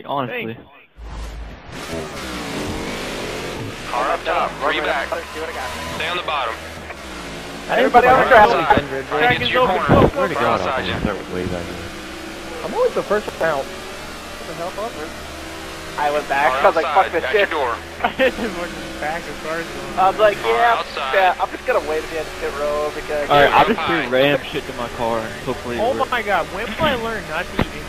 Like, honestly. Car up top, three back. See what I got. Stay on the bottom. Everybody on the Right track. outside. Hundred, Try to right? get to your corner. Swear to Right I'm start with way back. I'm always the first one out. What the hell, Buffer? I went back. I was like, fuck this at shit. your door. back of cars going. I was like, yeah, yeah, I'm just gonna wait at the end of pit row because. Alright, I'll just fine. do ram shit to my car hopefully Oh my god, when will I learn not to eat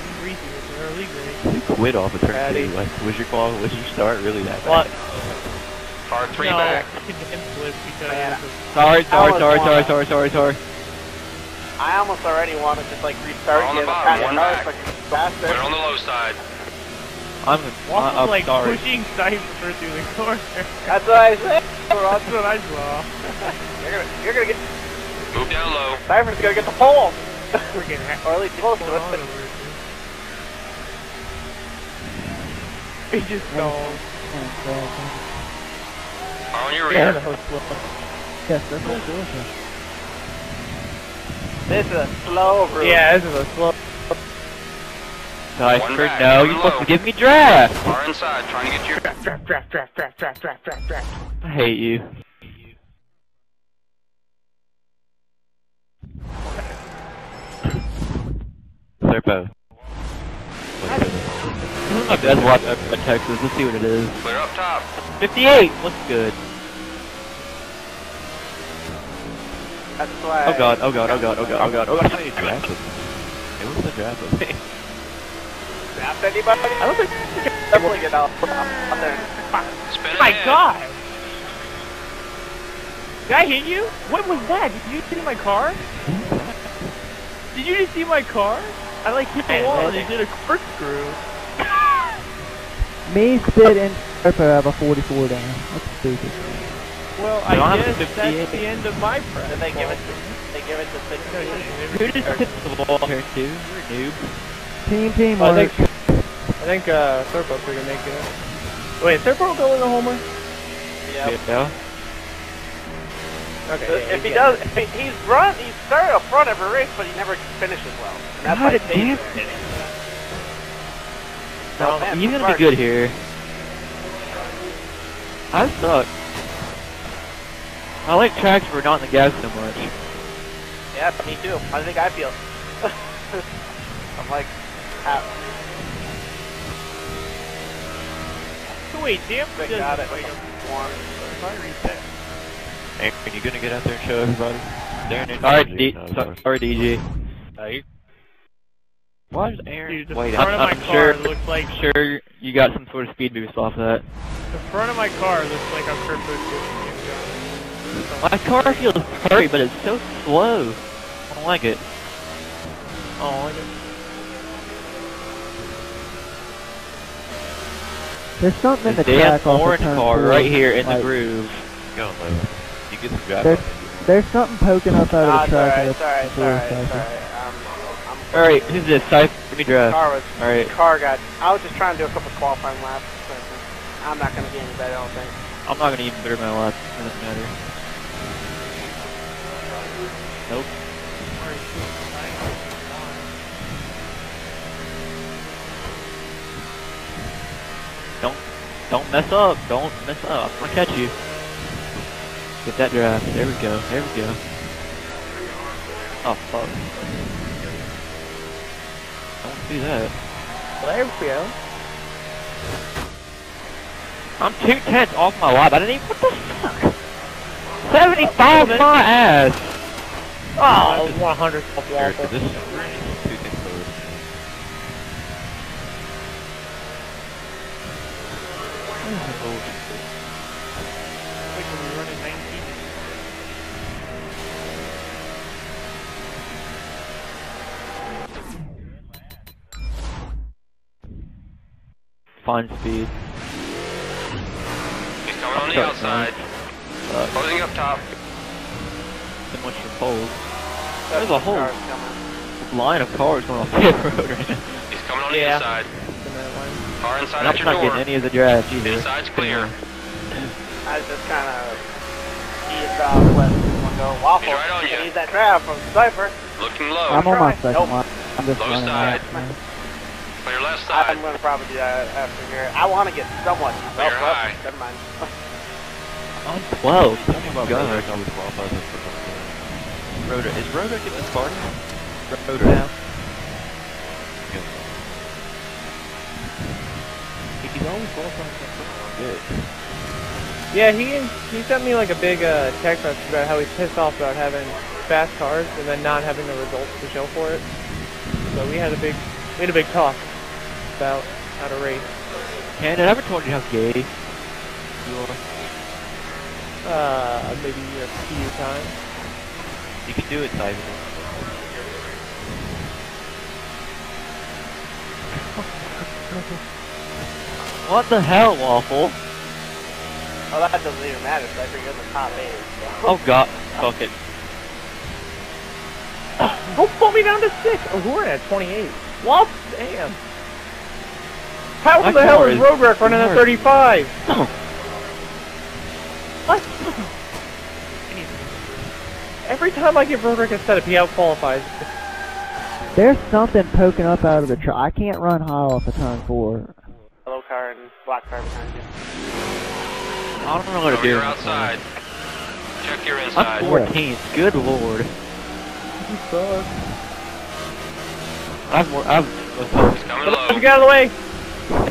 anything greasy with an early grade? You quit off of turn Patty. two. Like, was your qual? Was your start really that What? bad? Car three no, back. I can inflip because Man. of Sorry, sorry, I sorry, was sorry, wanna- sorry, sorry, sorry. I almost already want to just like restart On the and bottom, pat one the car back. fucking Put it on the low side. I'm, Waffle's I'm like sorry. pushing Cypher through the corner. That's what I said. That's what I saw. You're gonna, you're gonna get. Move down low. Cypher's gonna get the pole, Freaking heck. or at least close to Going on it. over here. He just stalled. Car on your Yeah, rear. that was slow. This is a slow route. Yeah, this is a slow. Cypher, back, no, you're supposed to give me draft! Car inside, trying to get your Draft, draft, draft, draft, draft, draft, draft, draft, draft. I hate you. Serpo. Okay, that's a lot of Texas. Let's see what it is. clear up top. 58! Looks good. That's why. Oh god, oh god, oh god, oh god, oh god, oh I god. thought you drafted. It was the draft with me. Draft anybody? I don't think you can definitely get out, out there. Spin Oh my ahead. god! Did I hit you? What was that? Did you see my car? Did you just see my car? I like hit the wall and it did a corkscrew. Me, Spit, and Serpo have a 44 down. That's stupid. Well, I I guess that's the end of my press. Then they give it to, they give it to 16. Who just hit the ball here too? You're a noob. Team, team, I think, I think, uh, Serpo could make it. Wait, Serpo go in the homer? Yep. Yeah. Okay. So yeah, if he yeah. does, if he, he's run, he's started up front every race, but he never finishes well. And that's God why damn Dave's hitting. No, Oh, man, he's gonna smart. be good here. I suck. I like tracks where we're not in the gas so much. Yeah, me too. I think I feel. I'm like, ah, So wait, damn. they does- got it. Wait, One. if I reset. Hey, are you gonna get out there and show everybody? Darren didn't D- you so- so- sorry, DG. Why is Aaron? Dude, the Wait, front I'm, of my I'm car sure- looks like I'm sure you got some sort of speed boost off that. the front of my car looks like I'm purposely doing My car feels perfect, but it's so slow. I don't like it. Oh, I just There's something in The the damn track off of orange turn car right here in the groove. Go on, Logan. You get some draft There's, there's something poking up out of the it's track. alright, of it's the alright, it's alright, it's alright. Alright, um, who's this? Cypher, give me the draft. car was, Alright, car got, I was just trying to do a couple qualifying laps. but I'm not gonna get any better, I don't think. I'm not gonna even better my lap. It doesn't matter. Nope. Don't, don't mess up. Don't mess up. I'm gonna catch you. Get that draft. There we go. There we go. Oh fuck. Don't do that. there we go. I'm two tenths off my lap. I didn't even. What the fuck? 75 my ass. Oh, 100 off Eric, waffle. this is two things forward. Like Fine speed. He's coming on the outside. Uh, Closing up top. too much for poles. There's a whole- Line of cars going off the road right now. He's coming on Yeah. the inside. Car inside And at I'm your not door. getting any of the drafts either. Inside's clear. I was just kind of eased off, let one go. Waffle. He's right on you. Need that draft from Cypher. Looking low. I'm on my second Nope. lap. I'm just Low running side. laps now. Clear left I'm gonna probably do that after here. I want to get someone. Clear oh, high. never mind. On 12. Talking about God. Roderick always qualifies us for something. Roderick, is Roderick in this party? Roderick. Yeah. He's always qualifying for something good. Yeah, he he sent me like a big uh, text message about how he's pissed off about having fast cars and then not having the results to show for it. So we had a big we had a big talk about how to race. Ken, did I ever told you how gay you are? Uh, maybe a few times. You can do it, Simon. What the hell, Waffle? Oh, that doesn't even matter. So I think you're in the top eight. So. Oh god, fuck it. Don't pull me down to six. Oh, we're at 28. Well, damn. How My the hell is is road wreck running at hard. 35? What? Every time I get road wreck set up, he out qualifies. There's something poking up out of the truck. I can't run high off of turn four. Yellow car and black car behind you. I don't know what to do. you're outside. Check your inside. I'm inside. 14th. Good lord. You suck. I've more. I've. He's coming Let low. me get out of the way.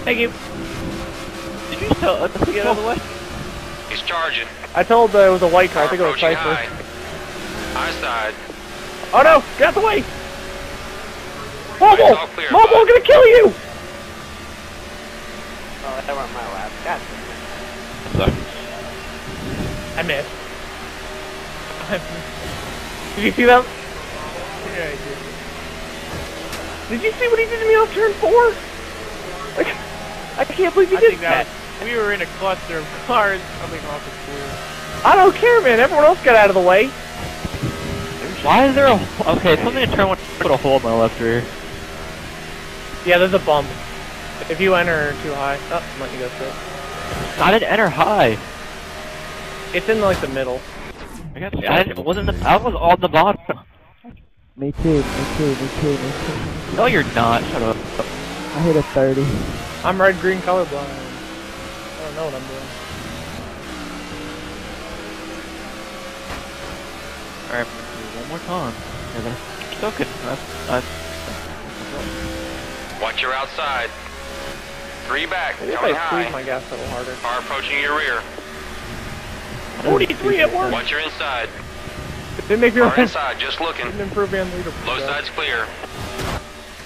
Thank you. Did you just tell us to get out of the way? He's charging. I told that it was a white car. I think it was Chrysler. Cypher. High side. Oh no! Get out the way! Mobile. Clear, Momo, I'm gonna kill you! Oh, that went my lap. God damn it. I missed. I missed. Did you see that? Yeah, I did. Did you see what he did to me on turn 4? I can't believe he I did think that was, we were in a cluster of cars coming off the clear. I don't care, man. Everyone else got out of the way. Why is there a? Okay, something to turn one put a hole in my left rear. Yeah, there's a bump. If you enter too high, oh, I'm letting you go through. I didn't enter high. It's in like the middle. I got I didn't, wasn't the. I was on the bottom. Me too, me too, me too, me too. No, you're not. Shut up. I hit a 30. I'm red green colorblind. I don't know what I'm doing. Alright, one more time. Yeah, that's still good. That's, that's, Watch your outside. Three back. Maybe if Coming I squeeze high. my gas a little harder. Car approaching your rear. 43 at work. Watch your inside. Didn't make me Car run. inside. Just looking. Didn't improve me on the. Low side's clear.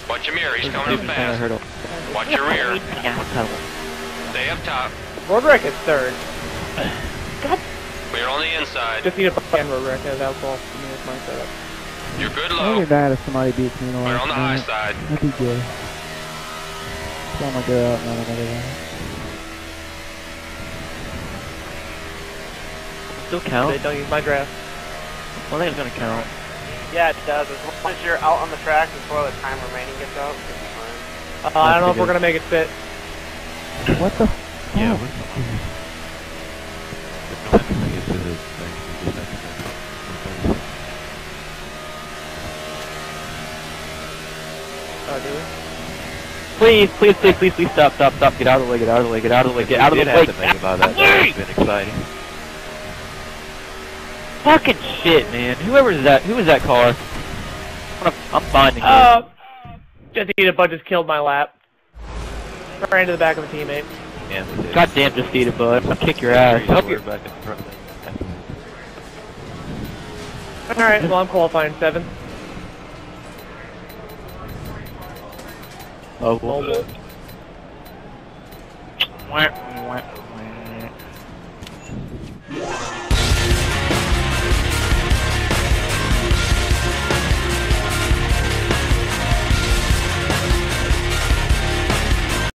Watch your mirror. He's coming up Kinda fast. hurt Watch your rear. Yeah, pedal. Stay up top. Road wreck is third. Clear on the inside. Just need a pan road wreck as alcohol for me with my setup. You're good I would low. be if somebody beats me in the Clear last on the high minute. side. That'd be good. So I'm gonna go out and run another one. Still They count? don't use my draft. I think it's gonna count. Yeah, it does. As long as you're out on the track before the time remaining gets out, it's fine. Uh, I don't know if we're gonna make it fit. What the Yeah, fuck? we're fine. But I can make the thing. We just have to make it. Oh, do we? Please, please, please, please, please stop, stop, stop. Get out of the way, get out of the way, get out of the way, get out of We the did way. have to make it by that. That would have been exciting. Fucking shit, man. Whoever's that, who is that car? I'm, gonna, I'm finding it. Uh, just eat a butt just killed my lap. Ran into the back of a teammate. Yeah, we did. Goddamn, just eat it, bud. I'll kick your ass. We're Help your back in front. Alright, well I'm qualifying seventh. Oh, Mobile. Wah, wah.